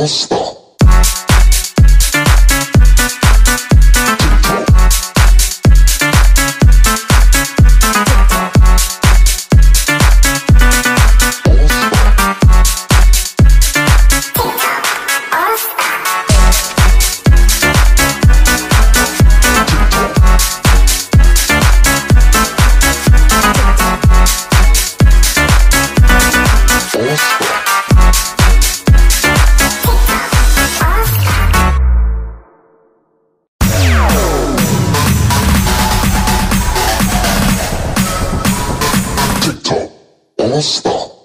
All-Star. TikTok. nuestra.